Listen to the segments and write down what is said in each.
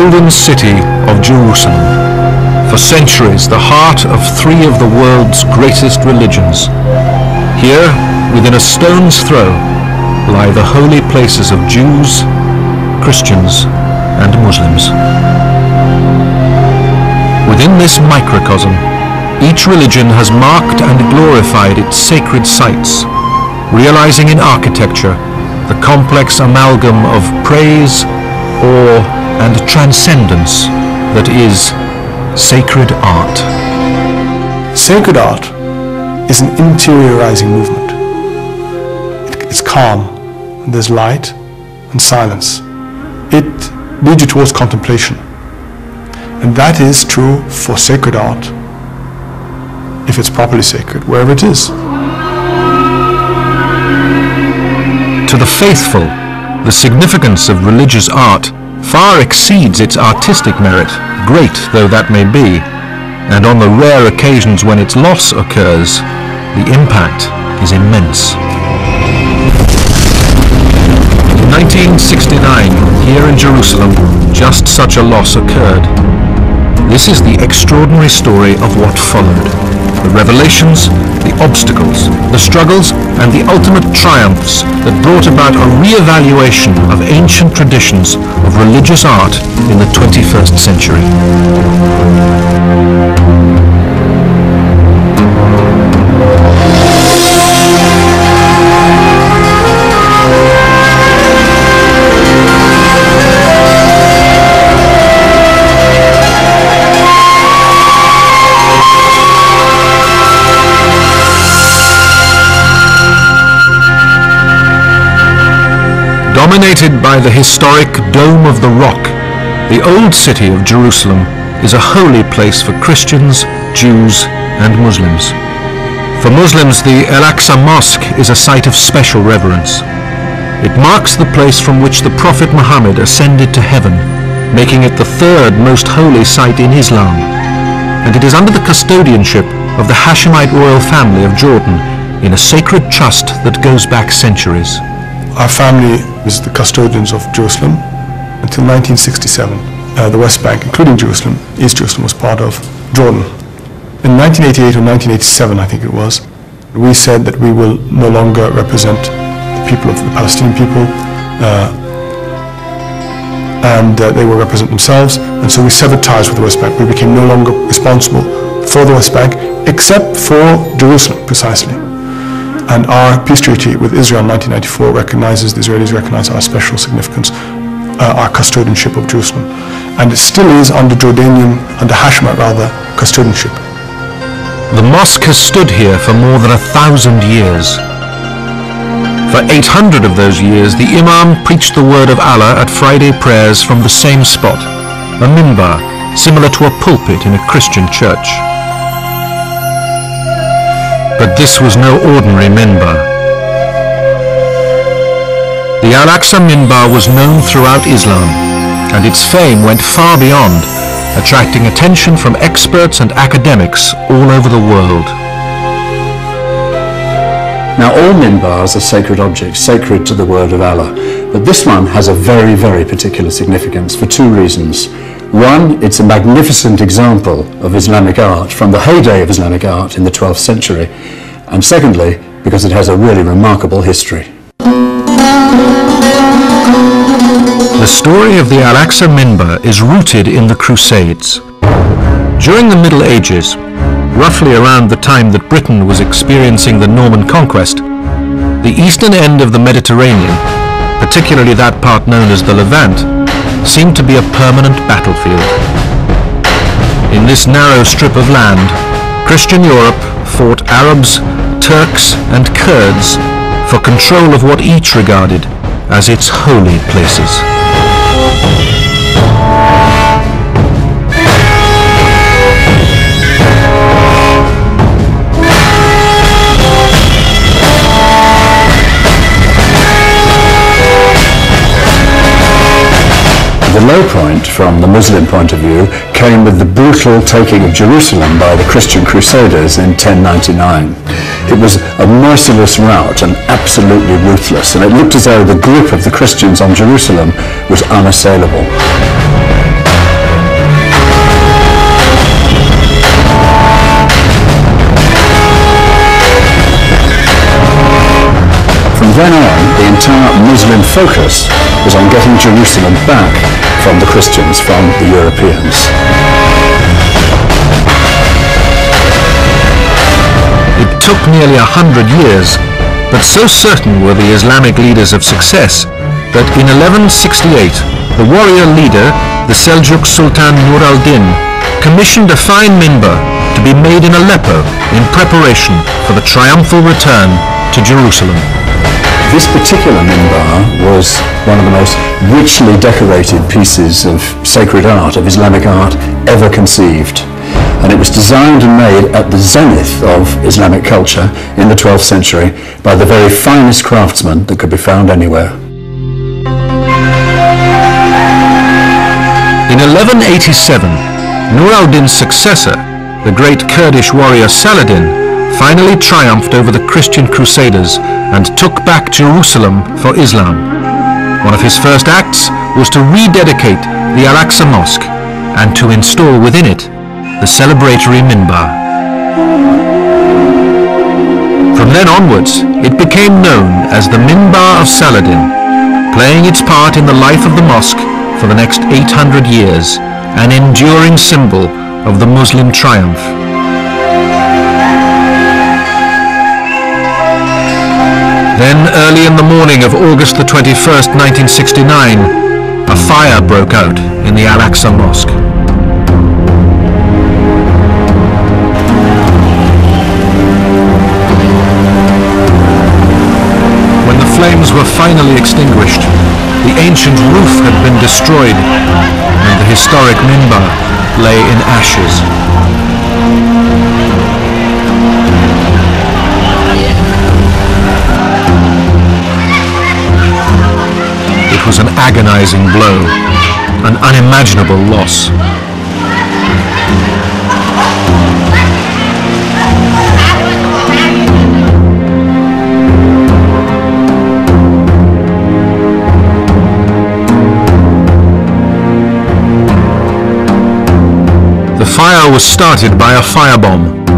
golden city of Jerusalem. For centuries, the heart of three of the world's greatest religions. Here, within a stone's throw, lie the holy places of Jews, Christians, and Muslims. Within this microcosm, each religion has marked and glorified its sacred sites, realizing in architecture the complex amalgam of praise, awe, and transcendence that is sacred art. Sacred art is an interiorizing movement. It's calm, and there's light and silence. It leads you towards contemplation. And that is true for sacred art, if it's properly sacred, wherever it is. To the faithful, the significance of religious art far exceeds its artistic merit, great though that may be, and on the rare occasions when its loss occurs, the impact is immense. In 1969, here in Jerusalem, just such a loss occurred. This is the extraordinary story of what followed. The revelations, the obstacles, the struggles, and the ultimate triumphs that brought about a re-evaluation of ancient traditions of religious art in the 21st century. The historic Dome of the Rock, the old city of Jerusalem is a holy place for Christians, Jews, and Muslims. For Muslims, the Al-Aqsa Mosque is a site of special reverence. It marks the place from which the Prophet Muhammad ascended to heaven, making it the third most holy site in Islam. And it is under the custodianship of the Hashemite royal family of Jordan in a sacred trust that goes back centuries. Our family was the custodians of Jerusalem until 1967. Uh, the West Bank, including Jerusalem, East Jerusalem, was part of Jordan. In 1988 or 1987, I think it was, we said that we will no longer represent the people of the Palestinian people, uh, and uh, they will represent themselves. And so we severed ties with the West Bank. We became no longer responsible for the West Bank, except for Jerusalem, precisely. And our peace treaty with Israel in 1994 recognizes, the Israelis recognize our special significance, uh, our custodianship of Jerusalem. And it still is under Jordanian, under Hashemite rather, custodianship. The mosque has stood here for more than a thousand years. For 800 of those years, the Imam preached the word of Allah at Friday prayers from the same spot, a minbar, similar to a pulpit in a Christian church. But this was no ordinary minbar. The Al-Aqsa minbar was known throughout Islam, and its fame went far beyond, attracting attention from experts and academics all over the world. Now all minbars are sacred objects, sacred to the word of Allah, but this one has a very, very particular significance for two reasons. One, it's a magnificent example of Islamic art from the heyday of Islamic art in the 12th century. And secondly, because it has a really remarkable history. The story of the Al-Aqsa Minbar is rooted in the Crusades. During the Middle Ages, roughly around the time that Britain was experiencing the Norman conquest, the eastern end of the Mediterranean, particularly that part known as the Levant, seemed to be a permanent battlefield. In this narrow strip of land, Christian Europe fought Arabs, Turks and Kurds for control of what each regarded as its holy places. low point from the Muslim point of view came with the brutal taking of Jerusalem by the Christian Crusaders in 1099. It was a merciless rout and absolutely ruthless, and it looked as though the grip of the Christians on Jerusalem was unassailable. From then on, the entire Muslim focus was on getting Jerusalem back from the Christians, from the Europeans. It took nearly a hundred years, but so certain were the Islamic leaders of success that in 1168 the warrior leader, the Seljuk Sultan Nur al-Din, commissioned a fine minbar to be made in Aleppo in preparation for the triumphal return to Jerusalem. This particular minbar was one of the most richly decorated pieces of sacred art, of Islamic art, ever conceived. And it was designed and made at the zenith of Islamic culture in the 12th century by the very finest craftsmen that could be found anywhere. In 1187, Nur al-Din's successor, the great Kurdish warrior Saladin, finally triumphed over the Christian crusaders and took back Jerusalem for Islam. One of his first acts was to rededicate the Al-Aqsa Mosque and to install within it the celebratory minbar. From then onwards, it became known as the Minbar of Saladin, playing its part in the life of the mosque for the next 800 years, an enduring symbol of the Muslim triumph. Then, early in the morning of August the 21st, 1969, a fire broke out in the Al-Aqsa Mosque. When the flames were finally extinguished, the ancient roof had been destroyed and the historic minbar lay in ashes. Agonizing blow, an unimaginable loss. The fire was started by a firebomb,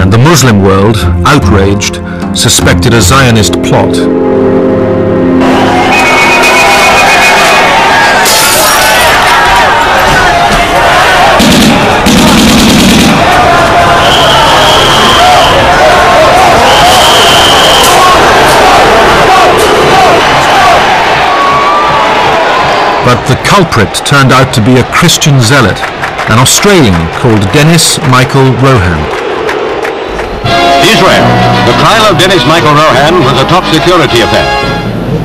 and the Muslim world, outraged, suspected a Zionist plot. But the culprit turned out to be a Christian zealot, an Australian called Dennis Michael Rohan. Israel. The trial of Dennis Michael Rohan was a top security affair.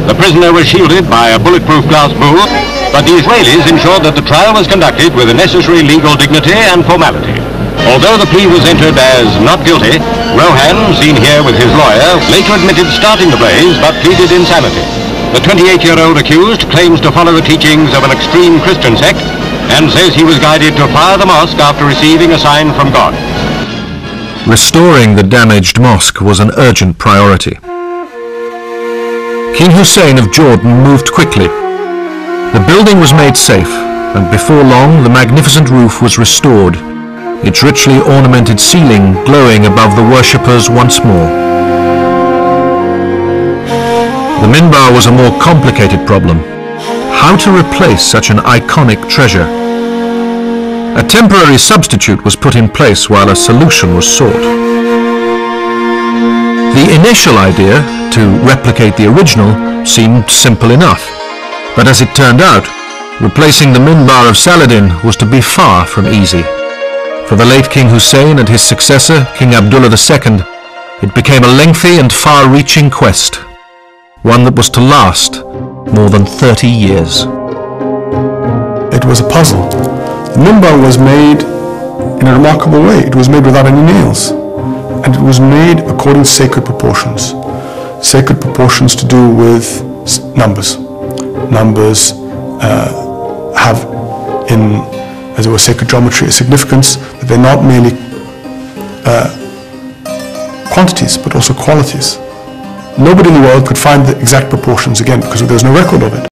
The prisoner was shielded by a bulletproof glass booth, but the Israelis ensured that the trial was conducted with the necessary legal dignity and formality. Although the plea was entered as not guilty, Rohan, seen here with his lawyer, later admitted starting the blaze but pleaded insanity. The 28-year-old accused claims to follow the teachings of an extreme Christian sect and says he was guided to fire the mosque after receiving a sign from God. Restoring the damaged mosque was an urgent priority. King Hussein of Jordan moved quickly. The building was made safe, and before long the magnificent roof was restored, its richly ornamented ceiling glowing above the worshippers once more. The minbar was a more complicated problem. How to replace such an iconic treasure? A temporary substitute was put in place while a solution was sought. The initial idea, to replicate the original, seemed simple enough. But as it turned out, replacing the minbar of Saladin was to be far from easy. For the late King Hussein and his successor, King Abdullah II, it became a lengthy and far-reaching quest, one that was to last more than 30 years. It was a puzzle. The minbar was made in a remarkable way. It was made without any nails. And it was made according to sacred proportions. Sacred proportions to do with numbers. Numbers uh, have in, as it were, sacred geometry, a significance that they're not merely uh, quantities, but also qualities. Nobody in the world could find the exact proportions again because there was no record of it.